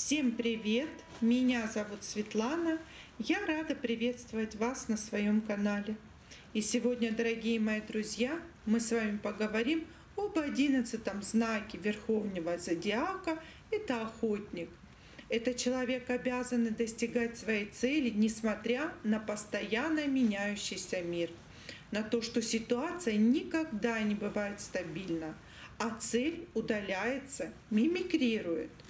Всем привет! Меня зовут Светлана. Я рада приветствовать вас на своем канале. И сегодня, дорогие мои друзья, мы с вами поговорим об одиннадцатом знаке Верховного Зодиака. Это охотник. Это человек обязан достигать своей цели, несмотря на постоянно меняющийся мир. На то, что ситуация никогда не бывает стабильна, а цель удаляется, мимикрирует –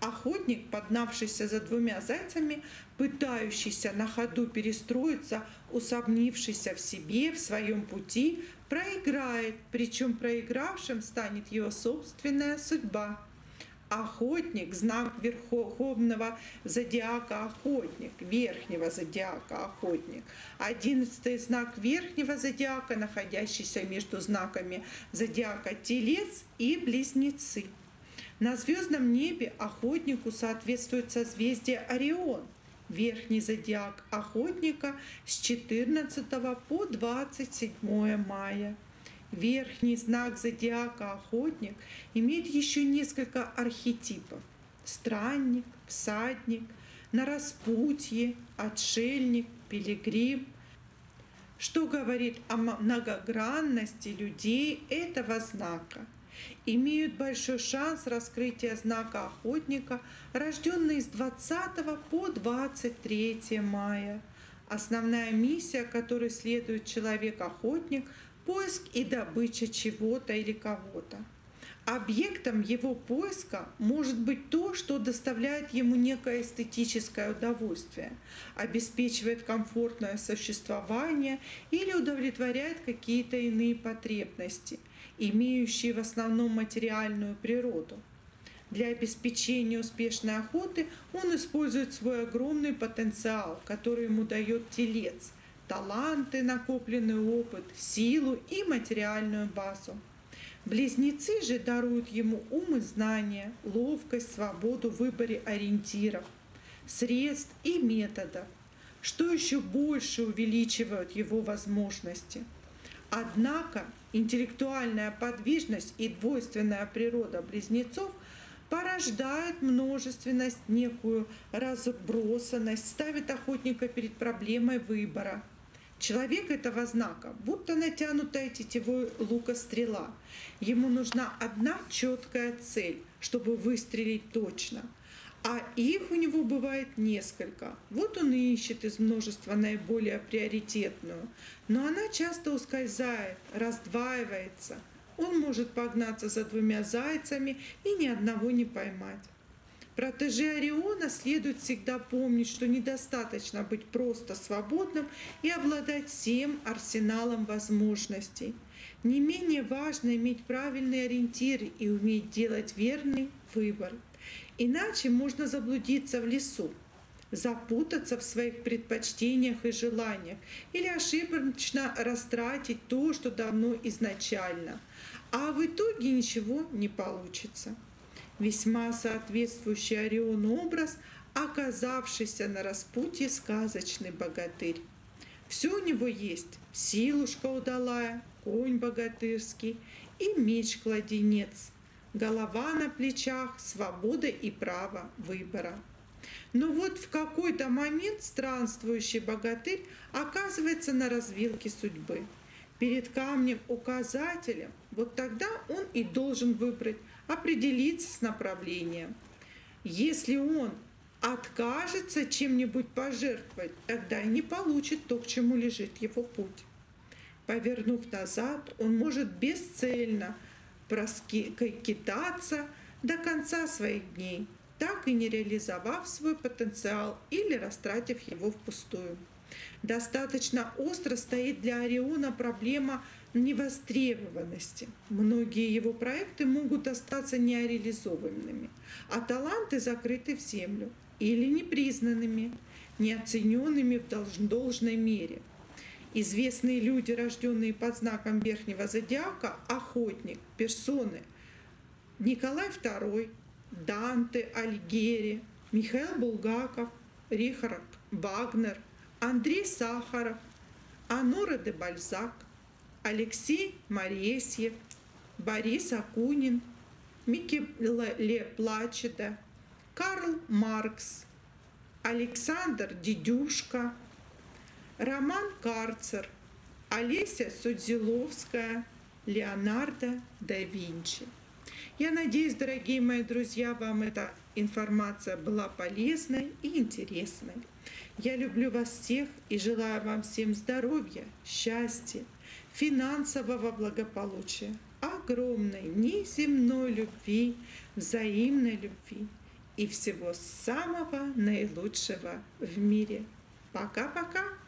Охотник, поднавшийся за двумя зайцами, пытающийся на ходу перестроиться, усомнившийся в себе, в своем пути, проиграет, причем проигравшим станет его собственная судьба. Охотник, знак верховного зодиака охотник, верхнего зодиака охотник. Одиннадцатый знак верхнего зодиака, находящийся между знаками зодиака телец и близнецы. На звездном небе охотнику соответствует созвездие Орион, верхний зодиак охотника с 14 по 27 мая. Верхний знак зодиака охотник имеет еще несколько архетипов. Странник, всадник, на распутье, отшельник, пилигрим, что говорит о многогранности людей этого знака – имеют большой шанс раскрытия знака охотника, рожденные с 20 по 23 мая. Основная миссия, которой следует человек-охотник – поиск и добыча чего-то или кого-то. Объектом его поиска может быть то, что доставляет ему некое эстетическое удовольствие, обеспечивает комфортное существование или удовлетворяет какие-то иные потребности, имеющие в основном материальную природу. Для обеспечения успешной охоты он использует свой огромный потенциал, который ему дает телец, таланты, накопленный опыт, силу и материальную базу. Близнецы же даруют ему ум и знания, ловкость, свободу в выборе ориентиров, средств и методов, что еще больше увеличивают его возможности. Однако интеллектуальная подвижность и двойственная природа близнецов порождает множественность, некую разбросанность, ставит охотника перед проблемой выбора – Человек этого знака, будто натянутая тетивой лука стрела. Ему нужна одна четкая цель, чтобы выстрелить точно. А их у него бывает несколько. Вот он и ищет из множества наиболее приоритетную. Но она часто ускользает, раздваивается. Он может погнаться за двумя зайцами и ни одного не поймать. Протеже Ориона следует всегда помнить, что недостаточно быть просто свободным и обладать всем арсеналом возможностей. Не менее важно иметь правильные ориентиры и уметь делать верный выбор. Иначе можно заблудиться в лесу, запутаться в своих предпочтениях и желаниях или ошибочно растратить то, что давно изначально, а в итоге ничего не получится. Весьма соответствующий Ориону образ, оказавшийся на распутье сказочный богатырь. Все у него есть – силушка удалая, конь богатырский и меч-кладенец, голова на плечах, свобода и право выбора. Но вот в какой-то момент странствующий богатырь оказывается на развилке судьбы. Перед камнем-указателем, вот тогда он и должен выбрать – определиться с направлением. Если он откажется чем-нибудь пожертвовать, тогда и не получит то, к чему лежит его путь. Повернув назад, он может бесцельно проскитаться до конца своих дней, так и не реализовав свой потенциал или растратив его впустую. Достаточно остро стоит для Ориона проблема невостребованности. Многие его проекты могут остаться нереализованными, а таланты закрыты в землю или непризнанными, неоцененными в должной мере. Известные люди, рожденные под знаком Верхнего Зодиака, охотник, персоны Николай II, Данте Альгери, Михаил Булгаков, Рихард Вагнер, Андрей Сахаров, Анура де Бальзак, Алексей Моресьев, Борис Акунин, Микки Ле Плачета, Карл Маркс, Александр Дедюшка, Роман Карцер, Олеся Судзиловская, Леонардо да Винчи. Я надеюсь, дорогие мои друзья, вам эта информация была полезной и интересной. Я люблю вас всех и желаю вам всем здоровья, счастья, финансового благополучия, огромной неземной любви, взаимной любви и всего самого наилучшего в мире. Пока-пока!